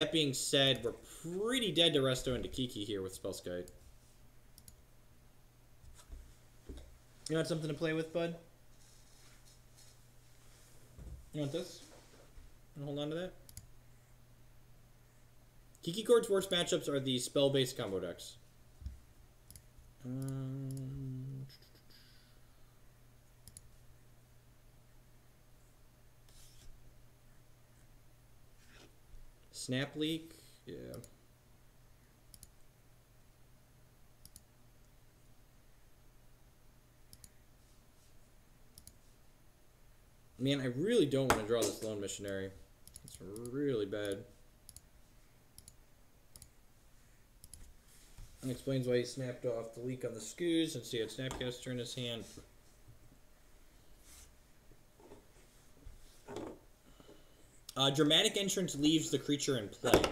That being said, we're pretty dead to Resto into Kiki here with Spellskite. You want something to play with, bud? You want this? And hold on to that. Kiki Chord's worst matchups are the spell-based combo decks. Um, Snap leak, yeah. Man, I really don't want to draw this lone missionary. It's really bad. And explains why he snapped off the leak on the Scooze and see had Snapcaster in his hand. Uh, dramatic entrance leaves the creature in play.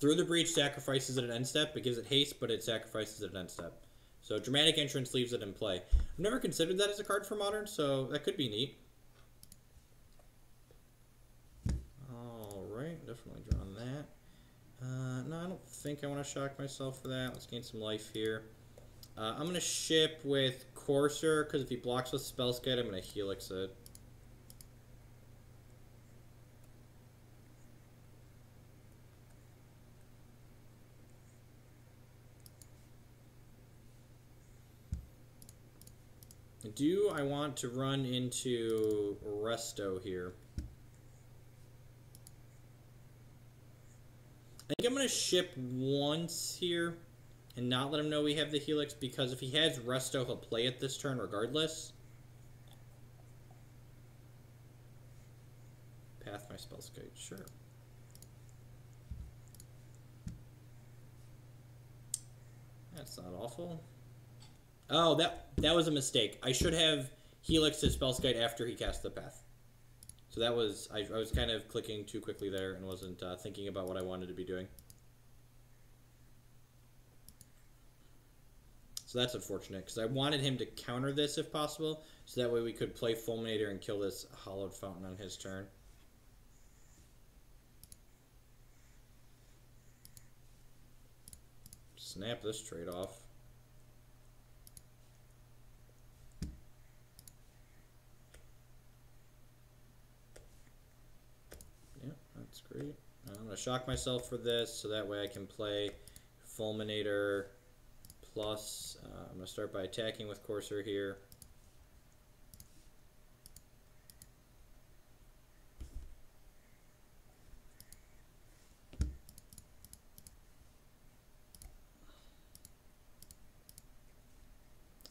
Through the breach sacrifices at end step. It gives it haste, but it sacrifices at end step. So dramatic entrance leaves it in play. I've never considered that as a card for modern, so that could be neat. All right, definitely drawn that. Uh, no, I don't think I want to shock myself for that. Let's gain some life here. Uh, I'm going to ship with Courser, because if he blocks with Spellskite, I'm going to Helix it. Do I want to run into Resto here? I think I'm going to ship once here and not let him know we have the Helix because if he has Resto, he'll play it this turn regardless. Path my Spellskite, sure. That's not awful. Oh, that that was a mistake. I should have Helix his Spellskite after he cast the Path. So that was, I, I was kind of clicking too quickly there and wasn't uh, thinking about what I wanted to be doing. So that's unfortunate, because I wanted him to counter this if possible, so that way we could play Fulminator and kill this Hallowed Fountain on his turn. Snap this trade off. Great. I'm going to shock myself for this so that way I can play Fulminator plus. Uh, I'm going to start by attacking with Courser here.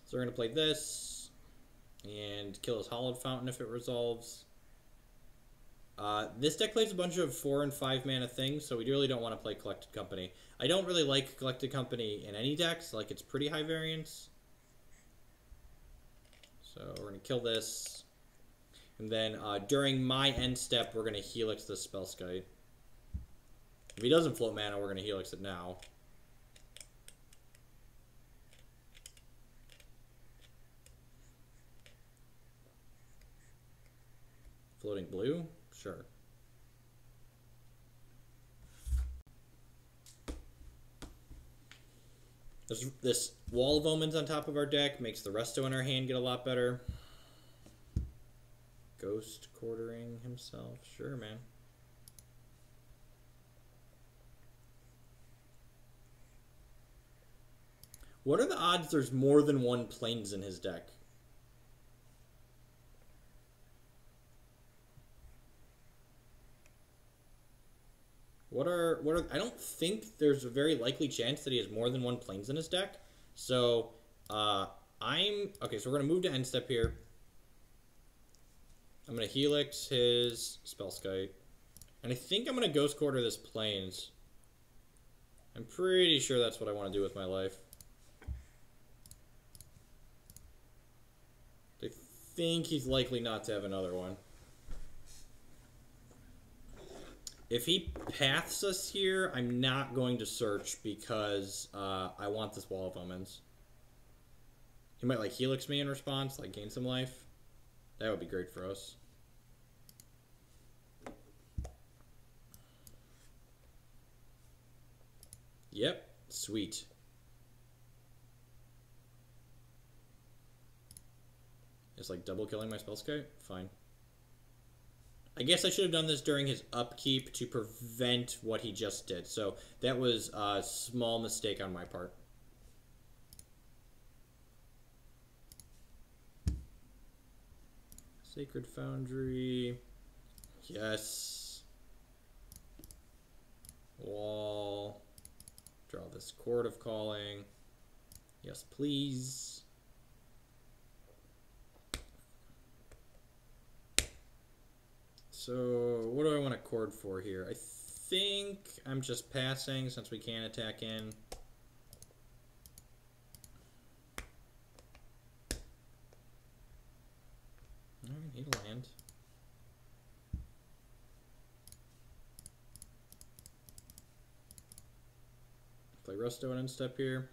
So we're going to play this and kill his Hallowed Fountain if it resolves. Uh, this deck plays a bunch of four and five mana things, so we really don't want to play Collected Company. I don't really like Collected Company in any decks, like it's pretty high variance. So we're going to kill this. And then uh, during my end step, we're going to Helix the Spellskite. If he doesn't float mana, we're going to Helix it now. Floating blue? Sure. This, this wall of omens on top of our deck makes the resto in our hand get a lot better. Ghost quartering himself. Sure, man. What are the odds there's more than one Plains in his deck? What are what are I don't think there's a very likely chance that he has more than one Plains in his deck. So uh, I'm okay. So we're gonna move to end step here. I'm gonna helix his spell Spellskite, and I think I'm gonna ghost quarter this Plains. I'm pretty sure that's what I want to do with my life. I think he's likely not to have another one. If he paths us here, I'm not going to search because uh, I want this Wall of Omens. He might like Helix me in response, like gain some life. That would be great for us. Yep, sweet. It's like double killing my Spellskite? Fine. I guess I should have done this during his upkeep to prevent what he just did. So that was a small mistake on my part. Sacred Foundry. Yes. Wall. Draw this Chord of Calling. Yes, please. So, what do I want to chord for here? I think I'm just passing since we can't attack in. Need land. Play Resto and step here.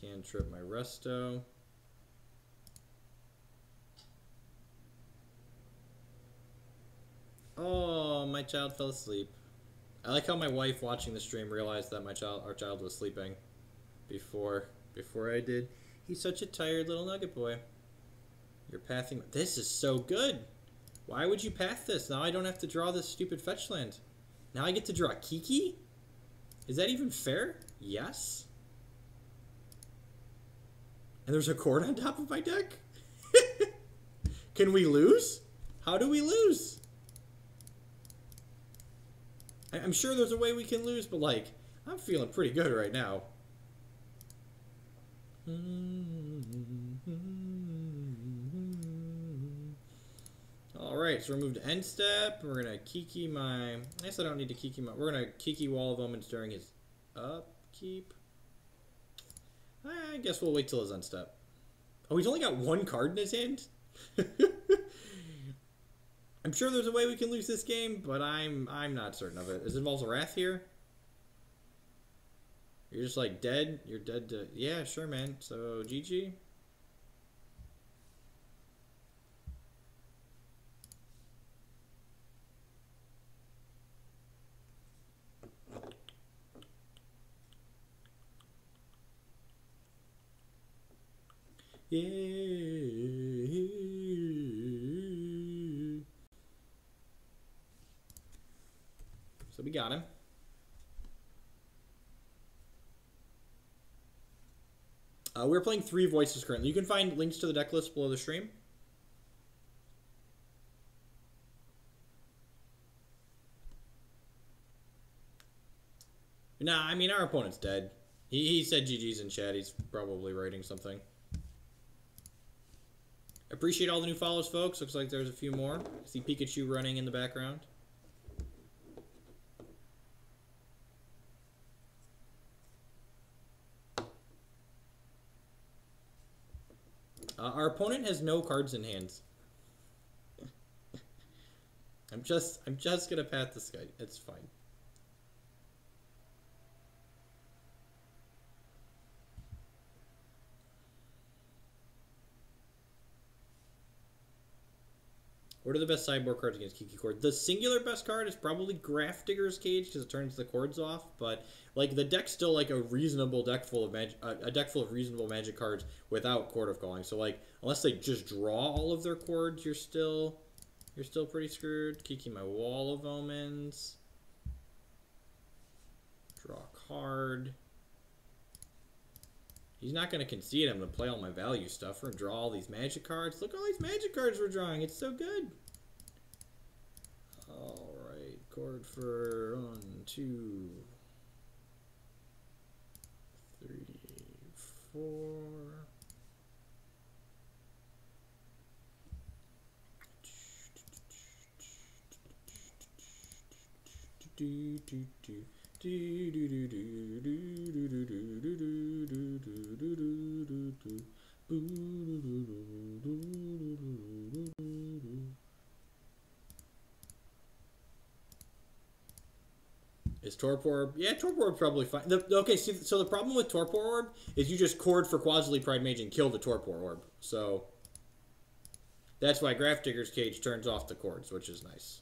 Can trip my Resto. Oh, my child fell asleep. I like how my wife watching the stream realized that my child, our child, was sleeping before before I did. He's such a tired little nugget boy. You're pathing. This is so good. Why would you path this? Now I don't have to draw this stupid fetch land. Now I get to draw Kiki? Is that even fair? Yes. And there's a chord on top of my deck? Can we lose? How do we lose? I'm sure there's a way we can lose, but like, I'm feeling pretty good right now. Alright, so we're moved to end step. We're gonna kiki my I guess I don't need to kiki my we're gonna kiki wall of omens during his upkeep. I guess we'll wait till his end step. Oh, he's only got one card in his hand? I'm sure there's a way we can lose this game, but I'm I'm not certain of it. Is it involves wrath here? You're just like dead. You're dead to yeah, sure, man. So GG. Yeah. So we got him. Uh, we're playing three voices currently. You can find links to the deck list below the stream. Nah, I mean, our opponent's dead. He, he said GG's in chat. He's probably writing something. Appreciate all the new follows, folks. Looks like there's a few more. See Pikachu running in the background. Uh, our opponent has no cards in hand. I'm just I'm just gonna pat this guy. It's fine. What are the best sideboard cards against Kiki Chord? The singular best card is probably Grafdigger's Cage because it turns the cords off. But like the deck's still like a reasonable deck full of magic, a deck full of reasonable magic cards without Chord of Calling. So like unless they just draw all of their cords, you're still you're still pretty screwed. Kiki my Wall of Omens. Draw a card. He's not going to concede I'm going to play all my value stuff or draw all these magic cards. Look at all these magic cards we're drawing. It's so good. Alright, chord for one, two, three, four. Do, do, do. Is Torpor Orb? Yeah, Torpor Orb probably fine. The, okay, so, so the problem with Torpor Orb is you just chord for Qasali Pridemage and kill the Torpor Orb. So that's why Grafdigger's Cage turns off the cords, which is nice.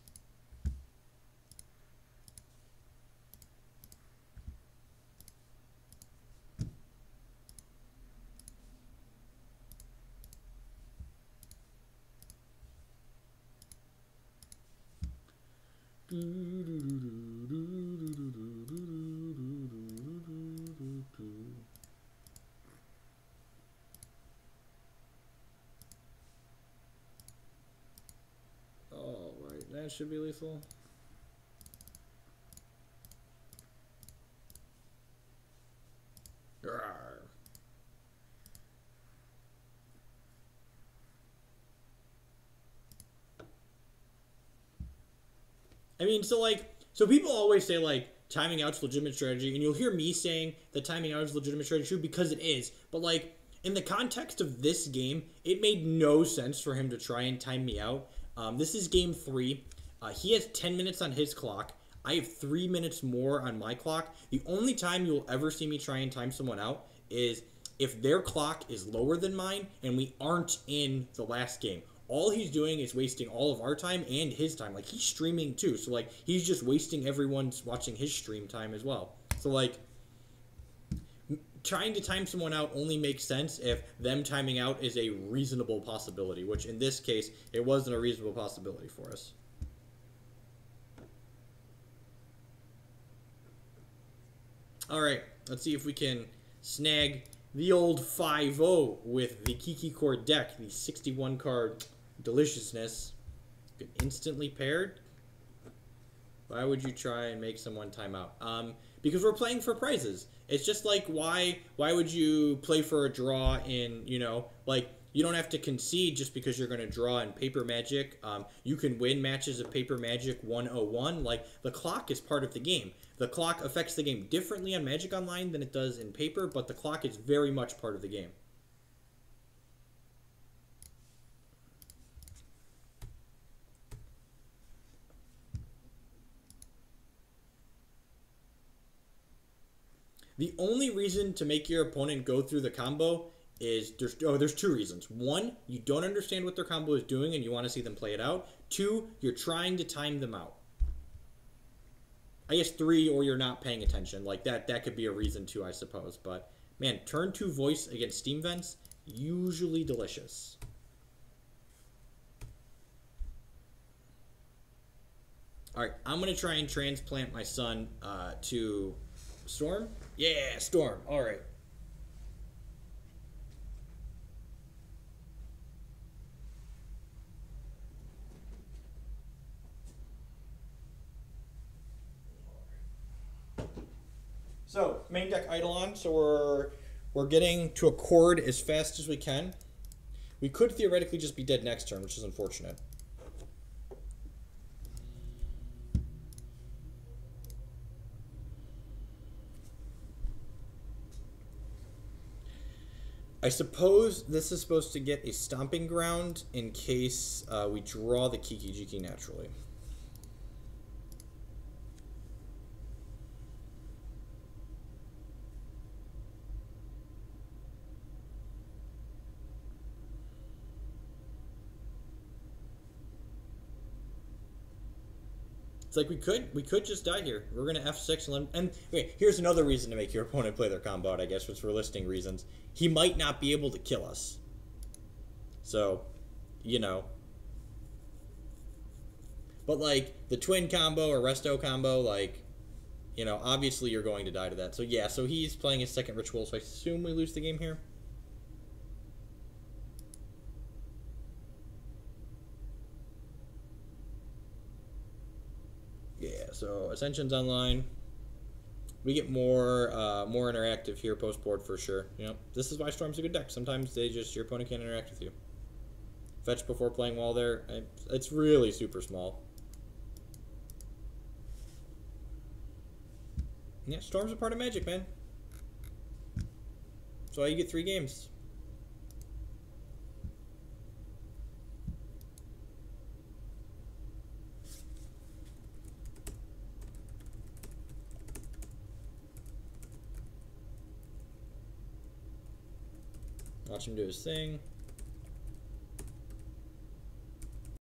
All right, that should be lethal. I mean, so like, so people always say like timing out's legitimate strategy, and you'll hear me saying that timing out is legitimate strategy because it is. But like in the context of this game, it made no sense for him to try and time me out. Um, this is game three. Uh, he has ten minutes on his clock. I have three minutes more on my clock. The only time you'll ever see me try and time someone out is if their clock is lower than mine and we aren't in the last game all he's doing is wasting all of our time and his time. Like he's streaming too, so like he's just wasting everyone's watching his stream time as well. So like trying to time someone out only makes sense if them timing out is a reasonable possibility, which in this case it wasn't a reasonable possibility for us. All right, let's see if we can snag the old 5-0 with the Kiki Chord deck, the 61 card deliciousness. instantly paired. Why would you try and make someone time out? Um, because we're playing for prizes. It's just like why why would you play for a draw in you know like you don't have to concede just because you're going to draw in paper magic. Um, you can win matches of paper magic 101. Like the clock is part of the game. The clock affects the game differently on Magic Online than it does in paper, but the clock is very much part of the game. The only reason to make your opponent go through the combo is there's oh there's two reasons. One, you don't understand what their combo is doing and you want to see them play it out. Two, you're trying to time them out. I guess three, or you're not paying attention. Like that that could be a reason too, I suppose. But man, turn two voice against steam vents, usually delicious. All right, I'm gonna try and transplant my son uh, to Storm? Yeah, Storm. All right. So main deck Eidolon. So we're we're getting to a chord as fast as we can. We could theoretically just be dead next turn, which is unfortunate. I suppose this is supposed to get a stomping ground in case uh, we draw the Kiki Jiki naturally. It's like we could we could just die here. We're gonna F six and and okay, here's another reason to make your opponent play their combo I guess, which for listing reasons. He might not be able to kill us. So, you know. But like the twin combo or resto combo, like, you know, obviously you're going to die to that. So yeah, so he's playing his second ritual, so I assume we lose the game here. So Ascension's online. We get more uh, more interactive here post board for sure. You know, this is why Storm's a good deck. Sometimes they just your opponent can't interact with you. Fetch before playing while there. It's really super small. Yeah, Storm's a part of Magic, man. So you get three games. Watch him do his thing.